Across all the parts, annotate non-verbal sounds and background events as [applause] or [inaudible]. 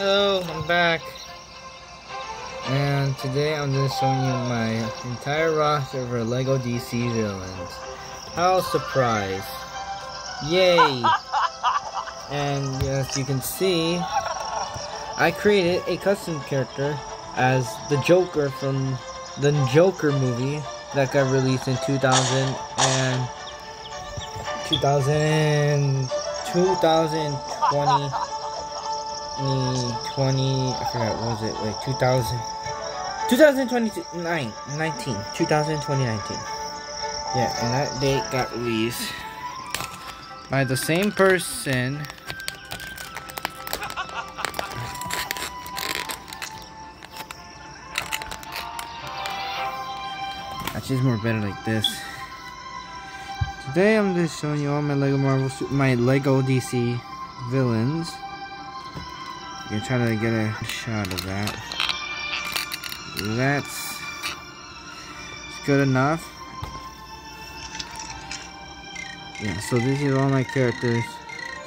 Hello, I'm back. And today I'm just showing you my entire roster of LEGO DC villains. How surprise. Yay! [laughs] And as you can see, I created a custom character as the Joker from the Joker movie that got released in 2000 and 2000 2020 20 I forgot what was it like 2000 2029 19 2019 yeah and that date got released by the same person Actually, it's more better like this. Today, I'm just showing you all my Lego Marvel, my Lego DC villains. You're trying to get a shot of that. That's good enough. Yeah, so these are all my characters.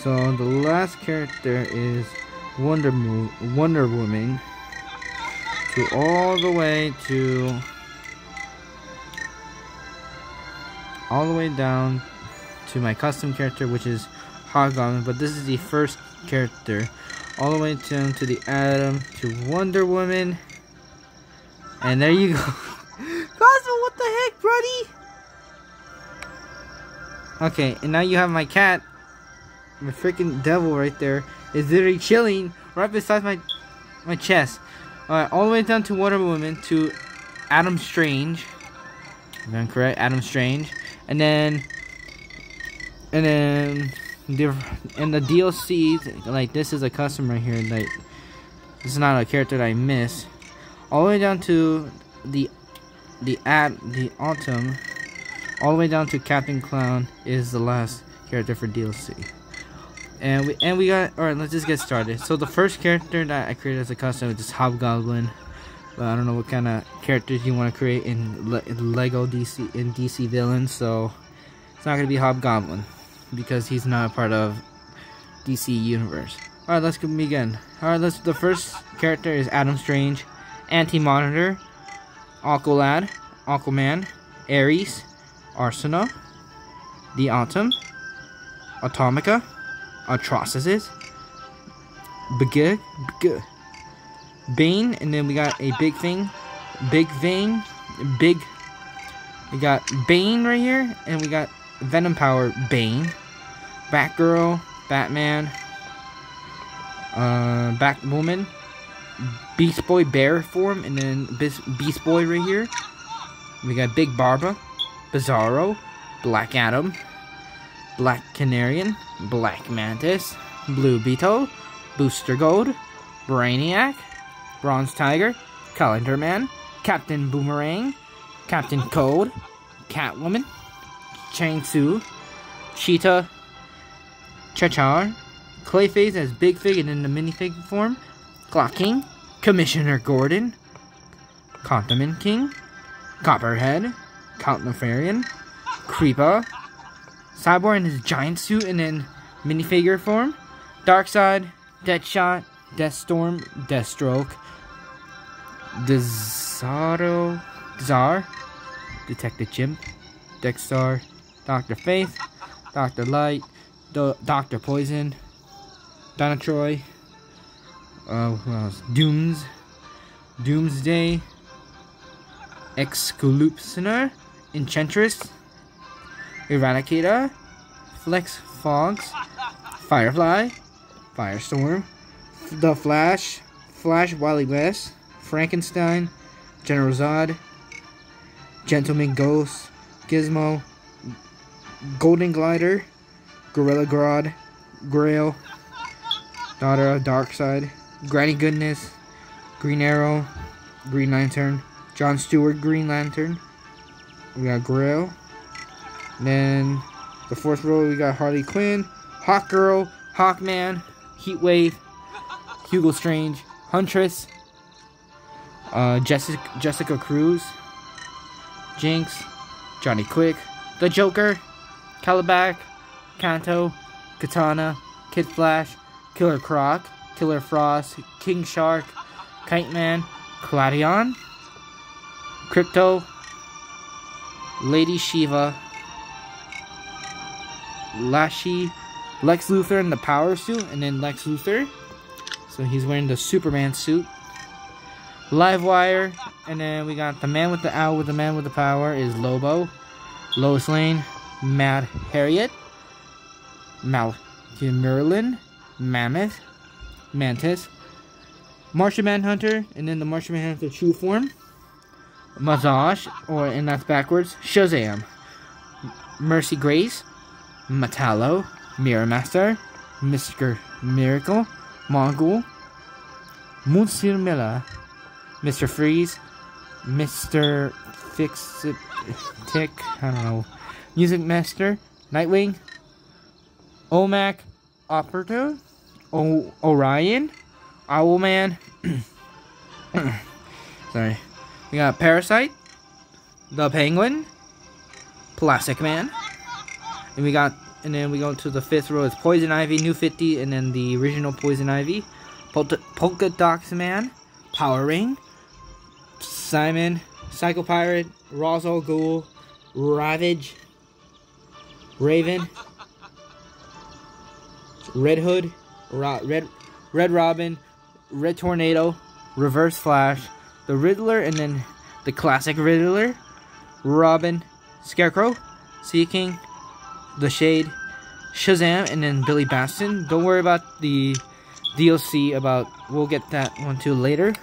So the last character is Wonder Mo Wonder Woman. To all the way to all the way down to my custom character, which is Hobgoblin. But this is the first character, all the way down to the Atom to Wonder Woman, and there you go. [laughs] Cosmo, what the heck, buddy? Okay, and now you have my cat, my freaking devil right there, is literally chilling right beside my my chest. Alright, all the way down to Wonder Woman to Adam Strange. If I'm correct, Adam Strange and then and then the and the DLC, like this is a custom right here like this is not a character that I miss. All the way down to the the at the autumn all the way down to Captain Clown is the last character for DLC and we and we got all right let's just get started. So the first character that I created as a custom is just Hobgoblin. But I don't know what kind of characters you want to create in, Le in Lego DC in DC villains. So it's not gonna be Hobgoblin because he's not a part of DC universe. All right, let's begin. All right, let's. The first character is Adam Strange, Anti Monitor, Aqualad, Aquaman, Ares, Arsenal, The Atom, Atomica, Atrocitus, Begig. Bane, and then we got a big thing, big thing, big. We got Bane right here, and we got Venom Power Bane, Batgirl, Batman, uh, Batwoman, Beast Boy Bear form, and then Beast Boy right here. We got Big Barda, Bizarro, Black Adam, Black Canarian, Black Mantis, Blue Beetle, Booster Gold, Brainiac, Bronze Tiger, Calendar Man, Captain Boomerang, Captain Cold, Catwoman, Chainsaw, Cheetah, Chachar, Clayface as Big Fig and in the minifig form, Clock King, Commissioner Gordon, Condiment King, Copperhead, Count Nefarian, Creeper, Cyborg in his giant suit and in minifigure form, Darkseid, Deadshot, Deathstorm, Deathstroke, Desaro, Czar, Detective Chimp, Dex-Starr, Dr. Fate, Dr. Light, Dr. Poison, Donna Troy, uh, who else? Dooms, Doomsday, Excalupsiner, Enchantress, Eradicator, Flex Fogs, Firefly, Firestorm, The Flash, Flash Wally West, Frankenstein, General Zod, Gentleman Ghost, Gizmo, Golden Glider, Gorilla Grodd, Grail, Daughter of Darkseid, Granny Goodness, Green Arrow, Green Lantern, John Stewart, Green Lantern. We got Grail. And Then the fourth row we got Harley Quinn, Hawk Girl, Hawkman, Heatwave, Hugo Strange, Huntress, uh, Jessica, Jessica Cruz, Jinx, Johnny Quick, The Joker, Kalibak, Kanto, Katana, Kid Flash, Killer Croc, Killer Frost, King Shark, Kite Man, Gladion, Krypto, Lady Shiva, Lashy, Lex Luthor in the power suit, and then Lex Luthor. So he's wearing the Superman suit. Livewire, and then we got the man with the owl with the man with the power is Lobo, Lois Lane, Mad Harriet, Mal Merlin, Mammoth, Mantis, Martian Manhunter, and then the Martian Manhunter true form, Mazaj, or and that's backwards, Shazam, Mercy Grace, Metallo, Mirror Master, Mr. Miracle, Mongul, Monsieur Mallah, Mr. Freeze, Mr. Fix Tick, I don't know, Music Master, Nightwing, Omac, Operator, o Orion, Owlman, [clears throat] sorry, we got Parasite, the Penguin, Plastic Man, and we got, and then we go to the fifth row. It's Poison Ivy, New 50, and then the original Poison Ivy, Polka, Polka Dots Man, Power Ring, Simon, Psycho Pirate, Ra's al Ghul, Ravage, Raven, Red Hood, Ro Red Red Robin, Red Tornado, Reverse Flash, the Riddler, and then the classic Riddler, Robin, Scarecrow, Sea King, The Shade, Shazam, and then Billy Batson. Don't worry about the DLC about, we'll get that one too later.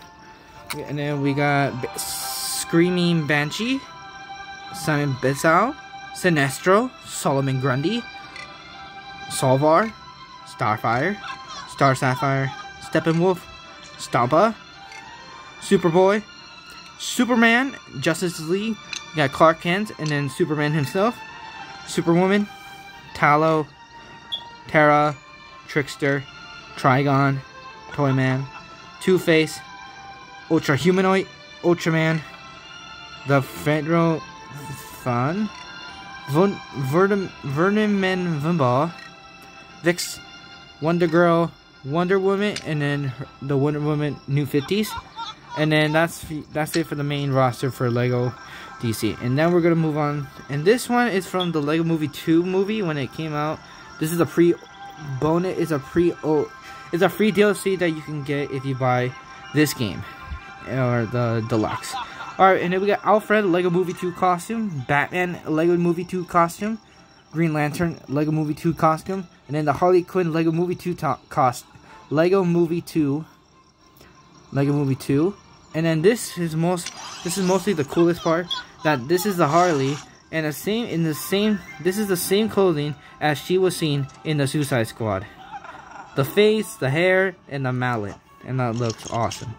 And then we got Screaming Banshee, Simon Bissau, Sinestro, Solomon Grundy, Solvar, Starfire, Star Sapphire, Steppenwolf, Stompa, Superboy, Superman, Justice League, you got Clark Kent, and then Superman himself, Superwoman, Tallow, Terra, Trickster, Trigon, Toyman, Two-Face, Ultra Humanoid, Ultraman, the Federal Fun, Vernon Vimba, Vix, Wonder Girl, Wonder Woman, and then the Wonder Woman New 50s. And then that's that's it for the main roster for Lego DC. And then we're gonna move on. And this one is from the Lego Movie 2 movie when it came out. This is a pre bonus. It's a pre oh, it's a free DLC that you can get if you buy this game or the deluxe. Alright, and then we got Alfred Lego Movie 2 costume, Batman Lego Movie 2 costume, Green Lantern Lego Movie 2 costume, and then the Harley Quinn Lego Movie 2 cost Lego Movie 2 Lego Movie 2 and then this is most this is mostly the coolest part that this is the Harley and the same in the same this is the same clothing as she was seen in the Suicide Squad. The face the hair and the mallet and that looks awesome.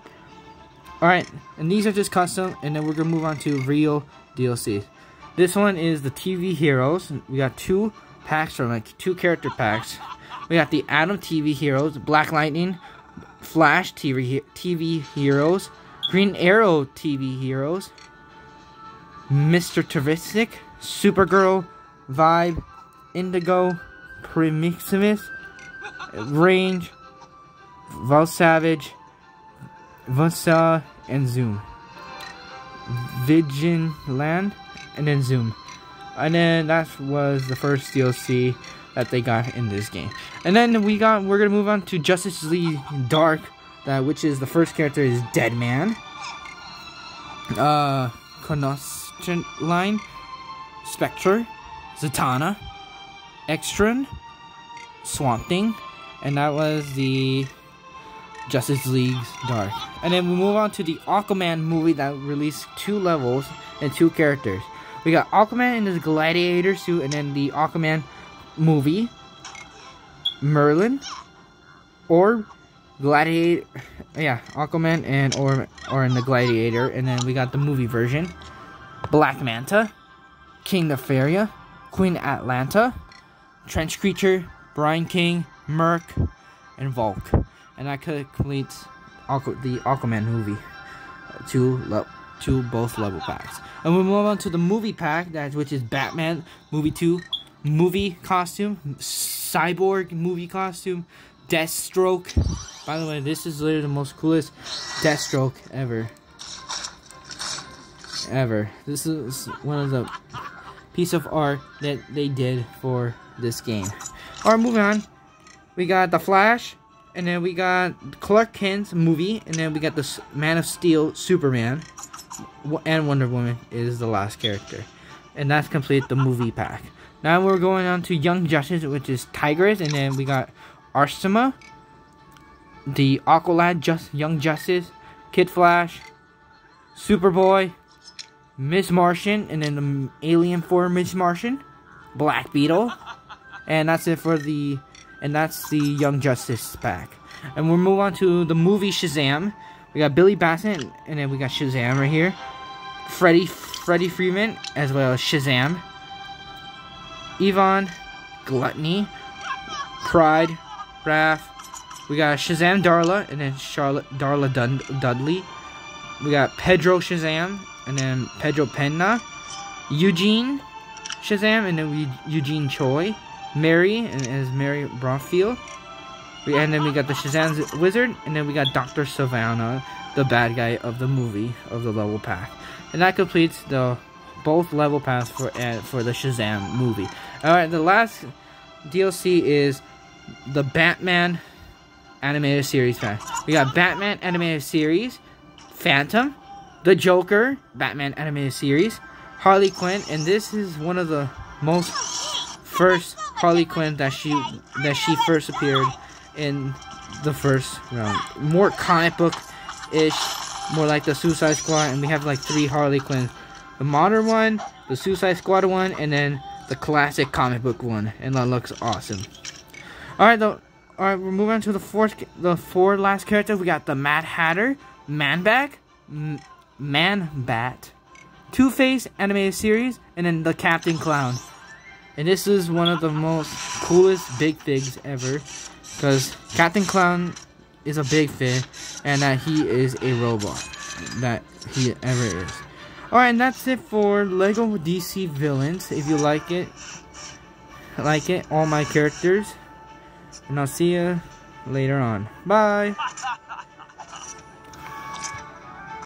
Alright and these are just custom and then we're gonna move on to real DLC this one is the TV Heroes we got two packs or like two character packs we got the Atom TV Heroes Black Lightning Flash TV, TV Heroes Green Arrow TV Heroes, Mr. Terrific, Supergirl, Vibe, Indigo, Primiximus, Range, Val Savage, Vasa, and Zoom. Land, and then Zoom. And then that was the first DLC that they got in this game. And then we got we're gonna move on to Justice League Dark that which is the first character is Deadman. Uh, Connostant Line, Spectre, Zatanna, Extron, Swamp Thing, and that was the Justice League's Dark. And then we move on to the Aquaman movie that released two levels and two characters. We got Aquaman in his gladiator suit, and then the Aquaman movie, Merlin, or Gladiator, yeah, Aquaman and or or in the Gladiator, and then we got the movie version, Black Manta, King Nefaria, Queen Atlanna, Trench Creature, Brine King, Merc, and Volk, and that completes Aqu the Aquaman movie, uh, two two both level packs. And we move on to the movie pack, that which is Batman movie two, movie costume, Cyborg movie costume, Deathstroke By the way, this is literally the most coolest Deathstroke ever. Ever. This is one of the piece of art that they did for this game. Alright, moving on. We got The Flash, and then we got Clark Kent's movie, and then we got the Man of Steel Superman, and Wonder Woman is the last character. And that's complete the movie pack. Now we're going on to Young Justice, which is Tigress, and then we got Arsema, the Aqualad Just Young Justice, Kid Flash, Superboy, Miss Martian, and then the alien form Miss Martian, Black Beetle, and that's it for the, and that's the Young Justice pack. And we'll move on to the movie Shazam. We got Billy Batson, and then we got Shazam right here. Freddie, Freddie Freeman, as well as Shazam. Yvonne, Gluttony, Pride, Wrath. We got Shazam Darla, and then Charlotte Darla Dun Dudley. We got Pedro Shazam, and then Pedro Penna. Eugene Shazam, and then we Eugene Choi. Mary, and as Mary Bromfield. And then we got the Shazam Wizard, and then we got Dr. Sivana, the bad guy of the movie, of the level pack. And that completes the both level paths for uh, for the Shazam movie. Alright, the last DLC is the Batman animated series pack. We got Batman animated series, Phantasm, the Joker, Batman animated series, Harley Quinn, and this is one of the most first Harley Quinn that she that she first appeared in the first round. More comic book ish, more like the Suicide Squad, and we have like three Harley Quinn. The modern one, the Suicide Squad one, and then the classic comic book one, and that looks awesome. All right, though. All right, we're moving on to the fourth, the four last characters. We got the Mad Hatter, Man Bag, Man Bat, Two Face animated series, and then the Captain Clown. And this is one of the most coolest big figs ever. Because Captain Clown is a big fig, and that he is a robot. That he ever is. Alright, and that's it for LEGO DC Villains. If you like it, like it, all my characters. And I'll see you later on. Bye!